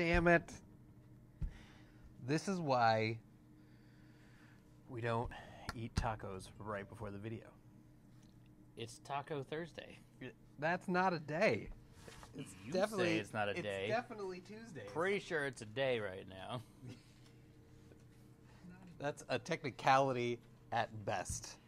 damn it. This is why we don't eat tacos right before the video. It's Taco Thursday. That's not a day. It's You say it's not a it's day. definitely Tuesday. Pretty sure it's a day right now. That's a technicality at best.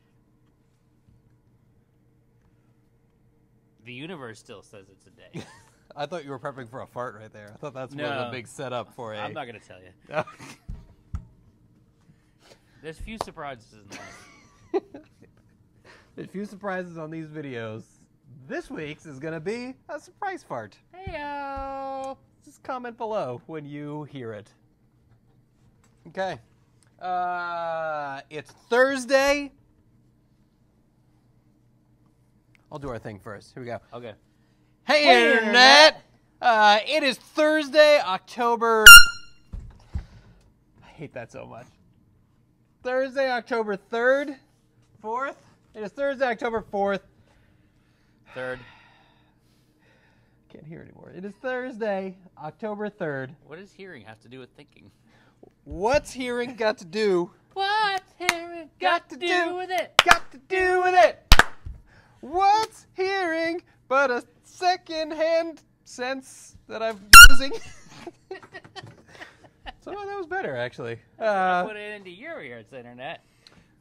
The universe still says it's a day. I thought you were prepping for a fart right there. I thought that's one of the big setup for a. I'm not gonna tell you. There's few surprises in life. There's few surprises on these videos. This week's is gonna be a surprise fart. Heyo! Just comment below when you hear it. Okay. Uh, it's Thursday. I'll do our thing first. Here we go. Okay. Hey, Hey, Internet! Internet! Uh, it is Thursday, October. I hate that so much. Thursday, October 3rd, 4th. It is Thursday, October 4th. Third. Can't hear anymore. It is Thursday, October 3rd. What does hearing have to do with thinking? What's hearing got to do? What hearing got to do with it? Got to do with it? What's hearing but a second-hand sense that I'm using? Somehow that was better, actually. Uh, Put it into your ears, internet.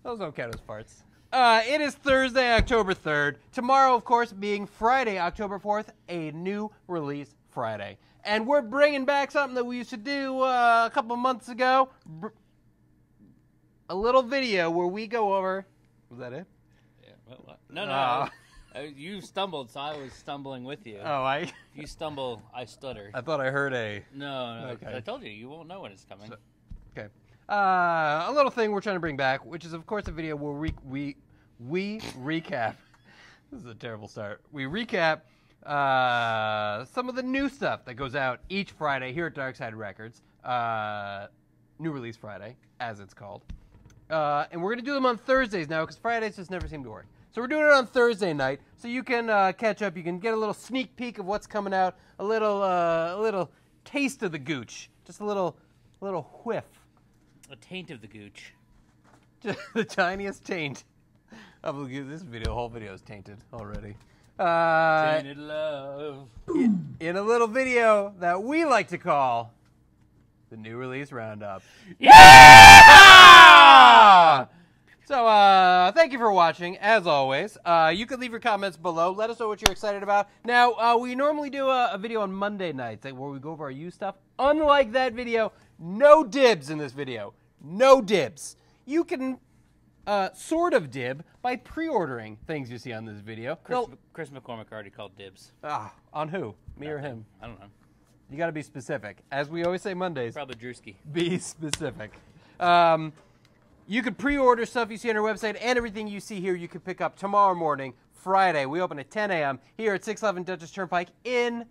Those don't count as parts. Uh, it is Thursday, October 3rd. Tomorrow, of course, being Friday, October 4th, a new release Friday. And we're bringing back something that we used to do uh, a couple months ago. Br- a little video where we go over. Was that it? Yeah, what, what? No, no. Uh, you stumbled, so I was stumbling with you. Oh, I. If you stumble, I stutter. I thought I heard a. No, no. Okay. I told you, you won't know when it's coming. Okay. Uh, a little thing we're trying to bring back, which is, of course, a video where we we we recap. This is a terrible start. We recap uh, some of the new stuff that goes out each Friday here at Darkside Records. Uh, new release Friday, as it's called. Uh, and we're gonna do them on Thursdays now because Fridays just never seem to work. So we're doing it on Thursday night, so you can uh, catch up. You can get a little sneak peek of what's coming out, a little uh, a little taste of the gooch, just a little little whiff. A taint of the gooch. Just the tiniest taint of the gooch. This video, whole video is tainted already. Uh, Tainted love. in a little video that we like to call the new release roundup. Yeah! So, uh, thank you for watching. As always, uh, you can leave your comments below. Let us know what you're excited about. Now, uh, we normally do a, a video on Monday nights where we go over our used stuff. Unlike that video, no dibs in this video. No dibs. You can uh, sort of dib by pre-ordering things you see on this video. Chris, Chris McCormick already called dibs. ah, on who? Me or him? I don't know. You got to be specific. As we always say Mondays, Probably Drewski. be specific. Um, you can pre-order stuff you see on our website, and everything you see here you can pick up tomorrow morning, Friday. We open at 10 a.m. here at 611 Dutchess Turnpike in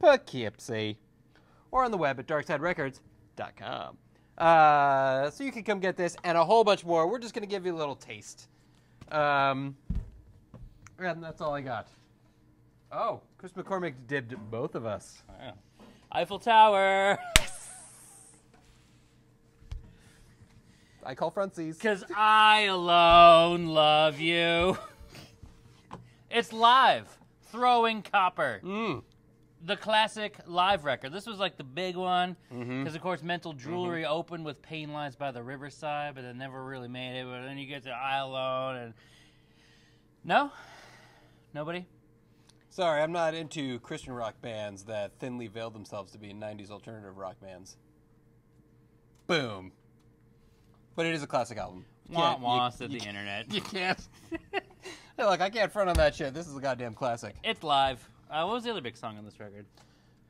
Poughkeepsie, or on the web at darksiderecords.com. Uh, so you can come get this and a whole bunch more. We're just going to give you a little taste. Um, and that's all I got. Oh, Chris McCormick dibbed both of us. Wow. Eiffel Tower. I call frontsies. Because I alone love you. It's live. Throwing Copper. Mm. The classic live record. This was like the big one. Because, Mm-hmm. of course, Mental Jewelry opened with Pain Lies by the Riverside, but it never really made it. But then you get to I Alone and. No? Nobody? Sorry, I'm not into Christian rock bands that thinly veil themselves to be 90s alternative rock bands. Boom. But it is a classic album. You Wah can't- you- wah, said you the internet. You can't. Hey, Look, I can't front on that shit. This is a goddamn classic. It's live. Uh, what was the other big song on this record?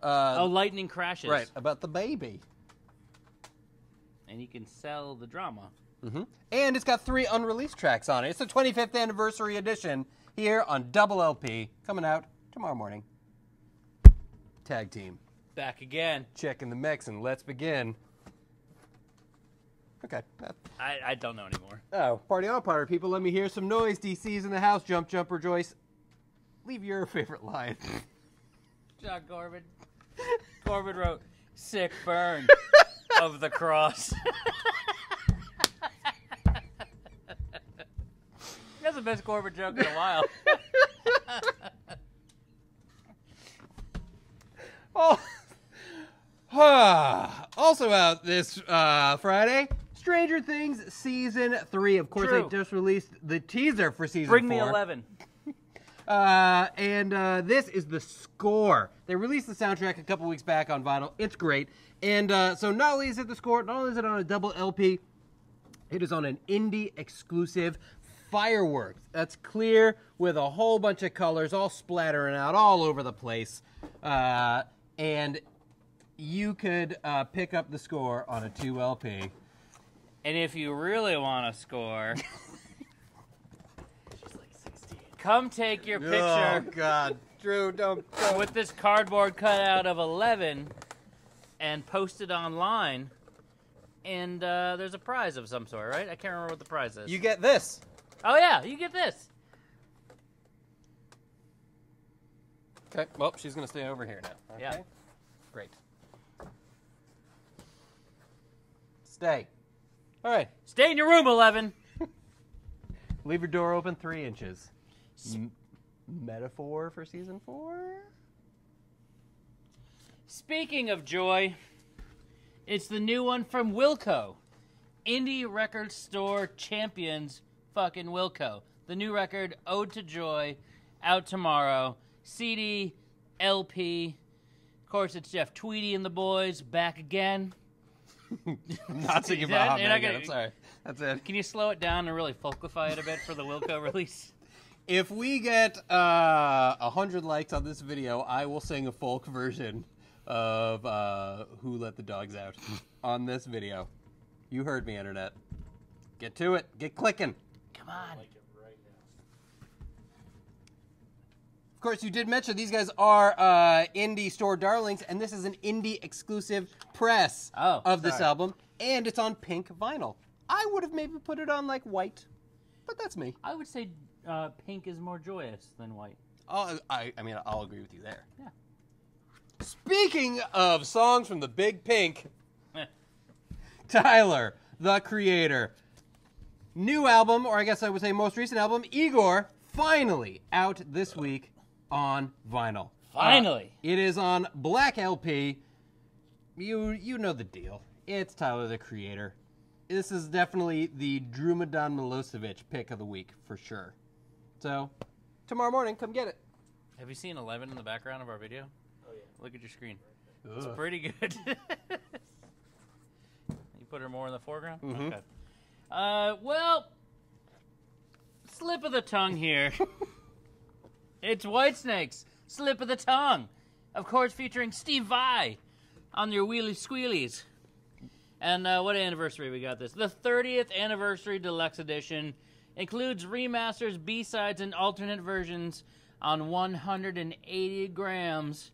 Uh, Oh, Lightning Crashes. right, about the baby. And you can sell the drama. hmm And it's got three unreleased tracks on it. It's the 25th anniversary edition here on Double LP, coming out tomorrow morning. Tag team. Back again. Checking the mix and let's begin. Okay. that- I, I don't know anymore. Oh, party on, party people. Let me hear some noise. DC's in the house. Jump, jump, rejoice. Leave your favorite line. John Corbin. Corbin wrote, sick burn of the cross. That's the best Corbett joke in a while. Oh. Ah. also out this uh, Friday, Stranger Things season three. Of course, True. they just released the teaser for season Bring me 11. Uh, and uh, this is the score. They released the soundtrack a couple weeks back on vinyl. It's great. And uh, so not only is it the score, not only is it on a double LP, it is on an indie exclusive fireworks. That's clear with a whole bunch of colors all splattering out all over the place. Uh, and you could uh, pick up the score on a 2 LP. And if you really want to score, come take your picture Oh, God. Drew, don't. don't. with this cardboard cutout of 11 and post it online. And uh, there's a prize of some sort, right? I can't remember what the prize is. You get this. oh, yeah, you get this. Okay, well, she's going to stay over here now. Yeah. Great. Stay. All right. Stay in your room, 11. Leave your door open three inches. M- metaphor for season four? Speaking of joy, it's the new one from Wilco. Indie record store champions fucking Wilco. The new record, Ode to Joy, out tomorrow. CD, LP. Of course, it's Jeff Tweedy and the boys back again. Not singing Is that- Bahama you're again. gonna- I'm sorry. That's it. Can you slow it down and really folkify it a bit for the Wilco release? If we get uh, 100 likes on this video, I will sing a folk version of uh, Who Let the Dogs Out on this video. You heard me, Internet. Get to it. Get clicking. Come on. Of course, you did mention these guys are uh, indie store darlings, and this is an indie exclusive press Oh, of this sorry. album, and it's on pink vinyl. I would have maybe put it on like white, but that's me. I would say uh, pink is more joyous than white. I'll, I, I mean, I'll agree with you there. Yeah. Speaking of songs from the Big Pink, Eh. Tyler, the creator, new album, or I guess I would say most recent album, Igor, finally out this week on vinyl. Finally. Uh, it is on Black LP. You you know the deal. It's Tyler the creator. This is definitely the Drumidan Milosevic pick of the week for sure. So tomorrow morning, come get it. Have you seen 11 in the background of our video? Oh, yeah. Look at your screen. It's pretty good. you put her more in the foreground? Mhm. Okay. Uh, well, slip of the tongue here. it's Whitesnakes, slip of the tongue. Of course, featuring Steve Vai on your wheelie squealies. And uh, what anniversary we got this? The 30th anniversary deluxe edition includes remasters, B-sides, and alternate versions on 180 grams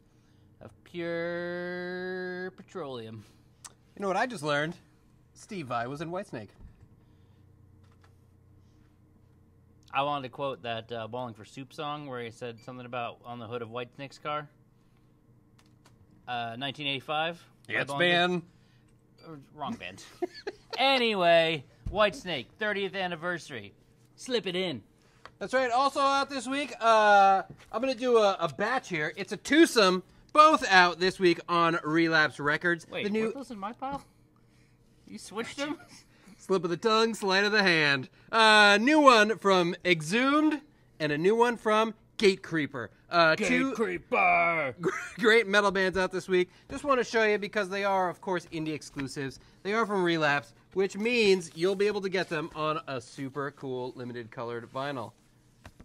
of pure petroleum. You know what I just learned? Steve Vai was in Whitesnake. I wanted to quote that uh, Bowling for Soup song where he said something about on the hood of Whitesnake's car. Uh, 1985. by Yes, Bowling for- man. uh, Wrong band. anyway, Whitesnake, 30th anniversary. Slip it in. That's right. Also out this week, uh, I'm gonna do a, a batch here. It's a twosome, both out this week on Relapse Records. Wait, the new were those in my pile? You switched them? Slip of the tongue, sleight of the hand. Uh, new one from Exhumed, and a new one from Gatecreeper. Uh, two creeper. great metal bands out this week. Just want to show you because they are, of course, indie exclusives. They are from Relapse, which means you'll be able to get them on a super cool limited colored vinyl.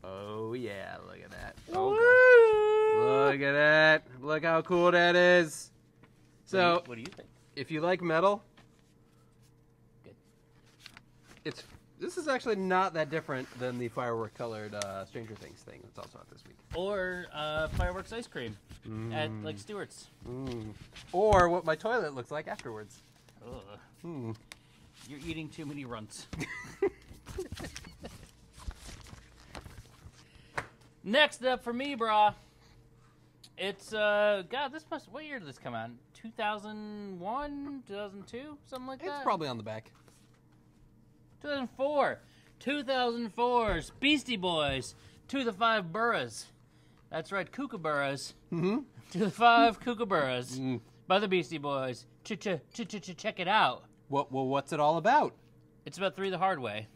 Oh yeah, look at that. Oh, Look at that. Look how cool that is. So, what do you think? if you like metal. It's this is actually not that different than the firework colored uh, Stranger Things thing that's also out this week. Or uh, fireworks ice cream at like Stewart's. Mm. Or what my toilet looks like afterwards. Ugh. Hmm. You're eating too many runts. Next up for me, brah. It's uh God, this must what year did this come out? Two thousand one, two thousand two, something like It's that. It's probably on the back. Two thousand four. 2004's Beastie Boys to the five boroughs. That's right, kookaburras. Mm-hmm. To the five kookaburras Mm. by the Beastie Boys. Ch ch ch ch ch check it out. What? Well, what's it all about? It's about three the hard way,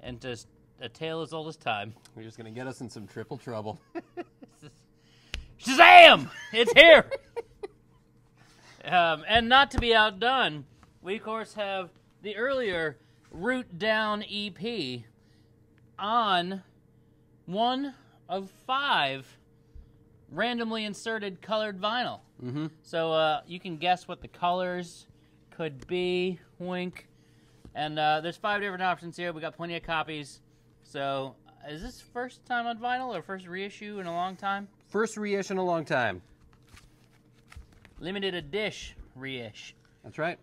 and just a tale as old as time. You're just gonna get us in some triple trouble. Shazam! It's here. um, and not to be outdone, we of course have the earlier Root Down EP on one of five randomly inserted colored vinyl. mm-hmm. So uh, you can guess what the colors could be. Wink. And uh, there's five different options here. We got plenty of copies. So uh, is this first time on vinyl or first reissue in a long time? First reissue in a long time. Limited edition reish. That's right.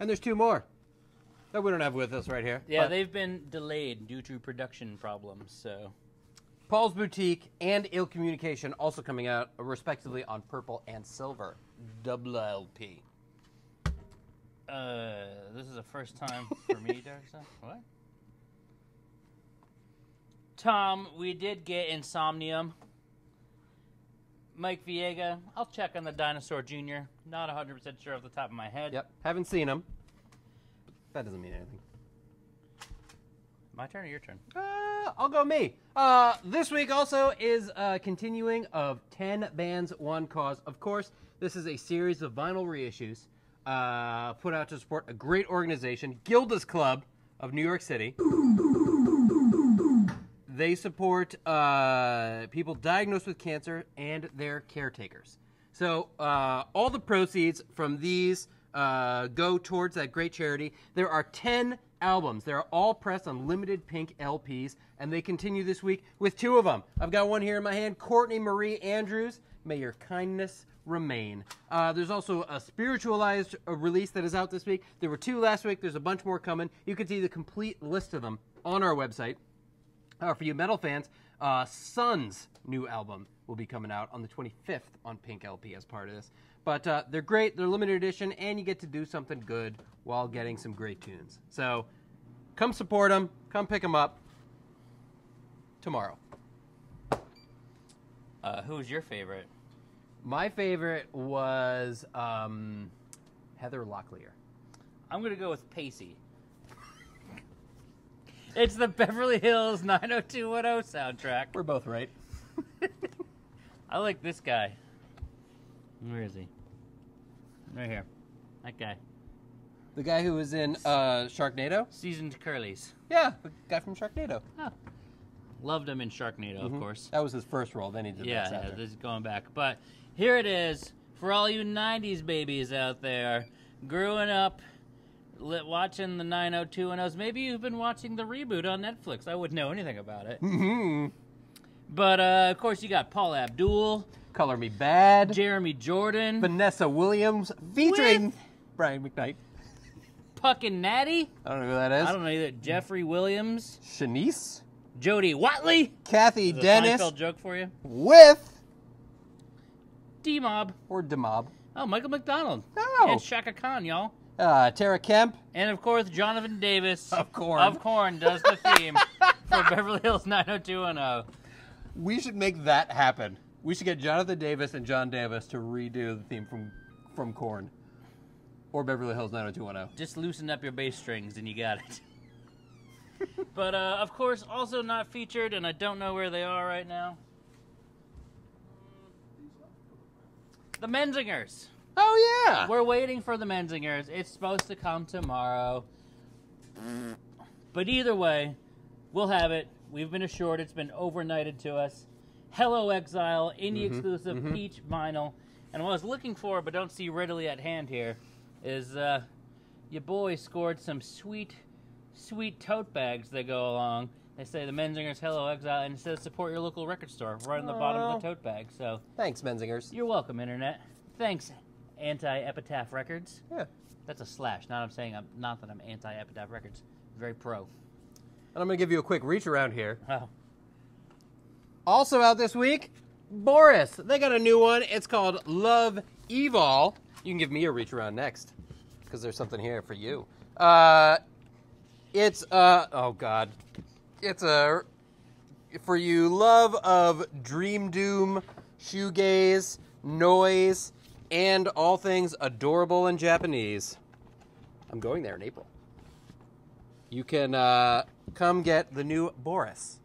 And there's two more that we don't have with us right here. Yeah, But they've been delayed due to production problems. So Paul's Boutique and Ill Communication also coming out respectively on purple and silver. Double LP. uh, this is the first time for me, Dark Side. What? Tom, we did get Insomnium. Mike Viega, I'll check on the Dinosaur Jr. Not 100% sure off the top of my head. Yep. Haven't seen them. That doesn't mean anything. My turn or your turn? Uh, I'll go me. Uh, this week also is uh, continuing of 10 Bands, One Cause. Of course, this is a series of vinyl reissues uh, put out to support a great organization, Gilda's Club of New York City. They support uh, people diagnosed with cancer and their caretakers. So uh, all the proceeds from these uh, go towards that great charity. There are 10 albums. They're all pressed on limited pink LPs, and they continue this week with two of them. I've got one here in my hand Courtney Marie Andrews. May your kindness remain. Uh, there's also a spiritualized uh, release that is out this week. There were two last week. There's a bunch more coming. You can see the complete list of them on our website. Uh, for you metal fans, uh, Sun's new album will be coming out on the 25th on Pink LP as part of this. But uh, they're great, they're limited edition, and you get to do something good while getting some great tunes. So come support them, come pick them up tomorrow. Uh, who's your favorite? My favorite was um, Heather Locklear. I'm going to go with Pacey. it's the Beverly Hills 90210 soundtrack. We're both right. I like this guy. Where is he? Right here. That guy. The guy who was in uh, Sharknado? Seasoned Curlies. Yeah, the guy from Sharknado. Oh. Loved him in Sharknado, of course. That was his first role, then he did Yeah, that yeah, soundtrack. this is going back. But here it is for all you 90s babies out there growing up li- watching the 90210s. Maybe you've been watching the reboot on Netflix. I wouldn't know anything about it. Mhm. But uh, of course, you got Paula Abdul, Color Me Badd. Jeremy Jordan, Vanessa Williams featuring With- Brian McKnight. Puck and Natty. I don't know who that is. I don't know either. Jeffrey Williams, Shanice, Jody Watley. Cathy a Dennis Seinfeld joke for you. with D Mob. or Demob. Oh, Michael McDonald. Oh. And Chaka Khan, y'all. Uh, Tara Kemp. And of course, Jonathan Davis Of Korn. of Korn does the theme for Beverly Hills 90210. We should make that happen. We should get Jonathan Davis and John Davis to redo the theme from from Korn or Beverly Hills 90210. Just loosen up your bass strings and you got it. but uh, of course, also not featured, and I don't know where they are right now. The Menzingers. Oh yeah. We're waiting for the Menzingers. It's supposed to come tomorrow. But either way, we'll have it. We've been assured it's been overnighted to us. Hello Exile, indie exclusive peach vinyl. And what I was looking for, but don't see readily at hand here, is uh, your boy scored some sweet, sweet tote bags that go along. They say the Menzingers Hello Exile, and it says support your local record store right on the bottom of the tote bag. So Thanks, Menzingers. you're welcome, Internet. Thanks, Anti Epitaph Records. Yeah. That's a slash. Not I'm saying I'm not that I'm anti Epitaph Records. Very pro. And I'm gonna give you a quick reach around here. Oh, Also out this week, Boris. They got a new one. It's called Love Evil. You can give me a reach around next because there's something here for you. Uh, it's uh oh god, it's a for you love of dream doom, shoegaze, noise, and all things adorable in Japanese. I'm going there in April. You can uh, come get the new Boris.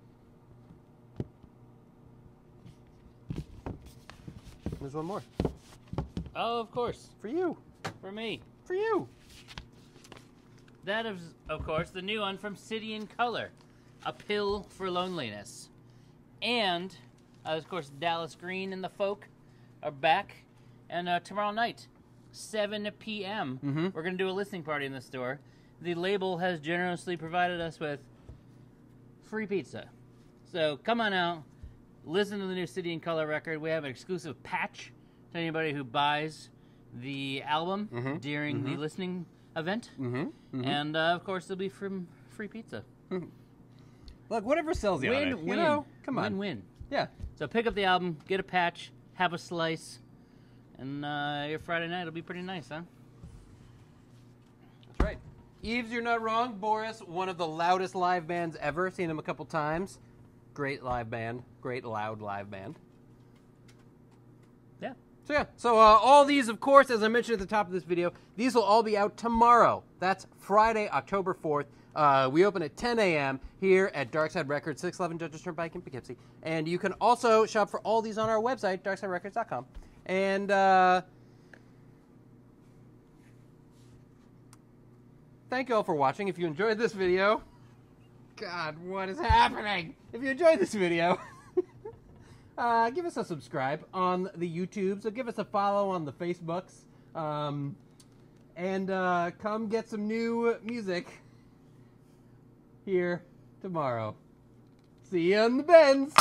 There's one more Oh, of course, for you. for me. For you. That is, of course, the new one from City and Colour, A Pill for Loneliness. And, uh, of course, Dallas Green and the Folk are back. And uh, tomorrow night, 7 p.m., Mhm. we're going to do a listening party in the store. The label has generously provided us with free pizza. So come on out, listen to the new City and Colour record. We have an exclusive patch to anybody who buys the album Mhm. during the listening event. Mm-hmm. And uh, of course, there'll be from free pizza. Look, whatever sells you Win, it. win. You know? Come on. Win, win. Yeah. So pick up the album, get a patch, have a slice, and uh, your Friday night will be pretty nice, huh? That's right. Eves, you're not wrong. Boris, one of the loudest live bands ever. Seen him a couple times. Great live band. Great loud live band. Yeah. So yeah, so uh, all these, of course, as I mentioned at the top of this video, these will all be out tomorrow. That's Friday, October 4th. Uh, we open at 10 a.m. here at Darkside Records, 611 Dutchess Turnpike in Poughkeepsie. And you can also shop for all these on our website, darksiderecords.com. And uh, thank you all for watching. If you enjoyed this video, God, what is happening? If you enjoyed this video, uh, give us a subscribe on the YouTube. So give us a follow on the Facebooks. Um, and uh, come get some new music here tomorrow. See you on the bends.